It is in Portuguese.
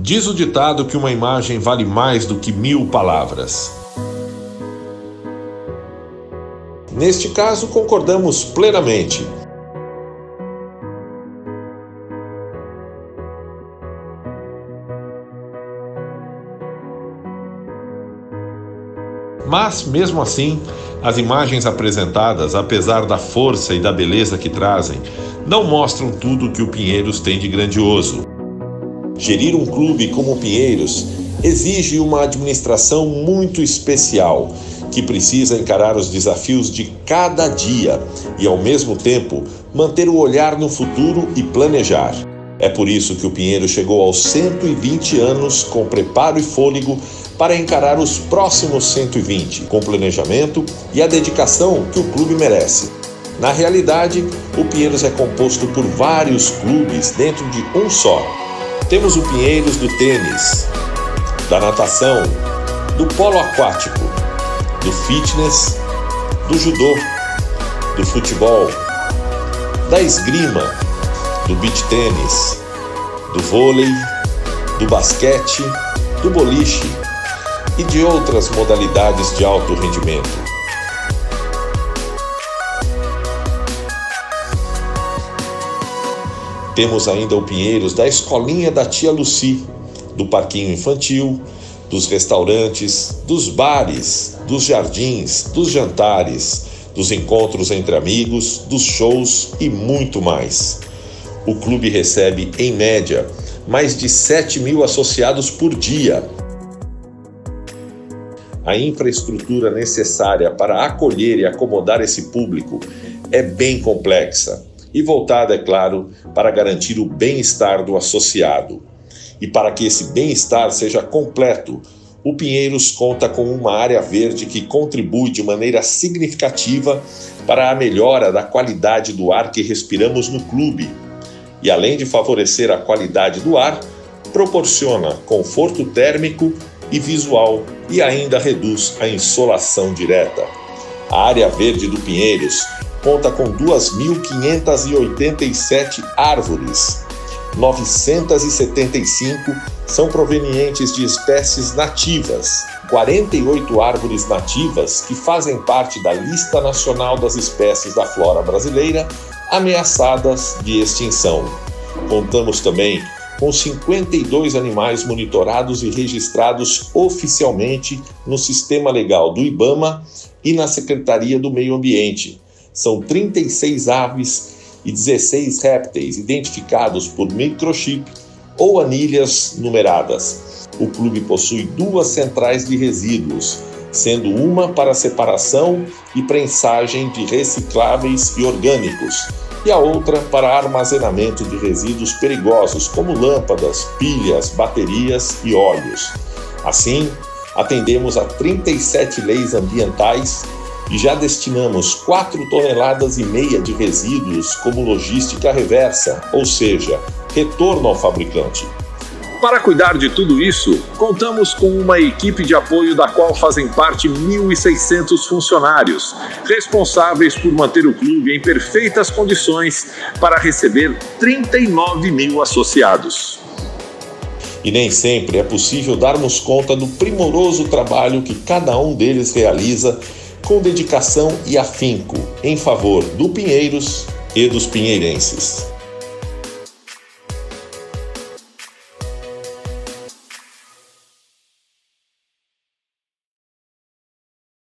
Diz o ditado que uma imagem vale mais do que mil palavras. Neste caso, concordamos plenamente. Mas, mesmo assim, as imagens apresentadas, apesar da força e da beleza que trazem, não mostram tudo que o Pinheiros tem de grandioso. Gerir um clube como o Pinheiros exige uma administração muito especial, que precisa encarar os desafios de cada dia e, ao mesmo tempo, manter o olhar no futuro e planejar. É por isso que o Pinheiro chegou aos 120 anos com preparo e fôlego para encarar os próximos 120, com planejamento e a dedicação que o clube merece. Na realidade, o Pinheiros é composto por vários clubes dentro de um só. Temos o Pinheiros do tênis, da natação, do polo aquático, do fitness, do judô, do futebol, da esgrima, do beach tênis, do vôlei, do basquete, do boliche e de outras modalidades de alto rendimento. Temos ainda o Pinheiros da Escolinha da Tia Luci, do Parquinho Infantil, dos restaurantes, dos bares, dos jardins, dos jantares, dos encontros entre amigos, dos shows e muito mais. O clube recebe, em média, mais de 7 mil associados por dia a infraestrutura necessária para acolher e acomodar esse público é bem complexa e voltada, é claro, para garantir o bem-estar do associado. E para que esse bem-estar seja completo, o Pinheiros conta com uma área verde que contribui de maneira significativa para a melhora da qualidade do ar que respiramos no clube. E além de favorecer a qualidade do ar, proporciona conforto térmico e visual e ainda reduz a insolação direta. A área verde do Pinheiros conta com 2.587 árvores. 975 são provenientes de espécies nativas, 48 árvores nativas que fazem parte da Lista Nacional das Espécies da Flora Brasileira ameaçadas de extinção. Contamos também com 52 animais monitorados e registrados oficialmente no sistema legal do IBAMA e na Secretaria do Meio Ambiente. São 36 aves e 16 répteis identificados por microchip ou anilhas numeradas. O clube possui duas centrais de resíduos, sendo uma para separação e prensagem de recicláveis e orgânicos e a outra para armazenamento de resíduos perigosos como lâmpadas, pilhas, baterias e óleos. Assim, atendemos a 37 leis ambientais e já destinamos 4 toneladas e meia de resíduos como logística reversa, ou seja, retorno ao fabricante. Para cuidar de tudo isso, contamos com uma equipe de apoio da qual fazem parte 1.600 funcionários, responsáveis por manter o clube em perfeitas condições para receber 39 mil associados. E nem sempre é possível darmos conta do primoroso trabalho que cada um deles realiza com dedicação e afinco em favor do Pinheiros e dos pinheirenses.